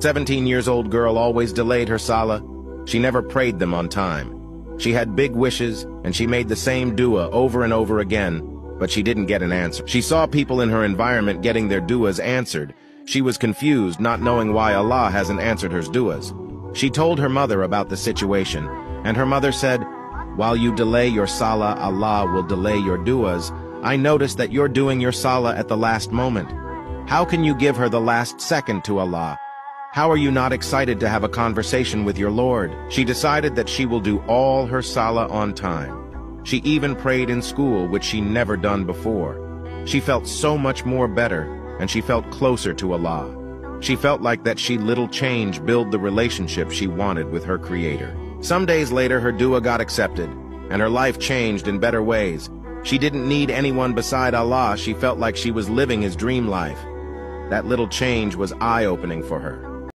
17 years old girl always delayed her salah. She never prayed them on time. She had big wishes, and she made the same dua over and over again, but she didn't get an answer. She saw people in her environment getting their duas answered. She was confused, not knowing why Allah hasn't answered her duas. She told her mother about the situation, and her mother said, While you delay your salah, Allah will delay your duas. I noticed that you're doing your salah at the last moment. How can you give her the last second to Allah? How are you not excited to have a conversation with your Lord? She decided that she will do all her salah on time. She even prayed in school, which she never done before. She felt so much more better, and she felt closer to Allah. She felt like that she little change build the relationship she wanted with her Creator. Some days later, her dua got accepted, and her life changed in better ways. She didn't need anyone beside Allah. She felt like she was living his dream life. That little change was eye-opening for her.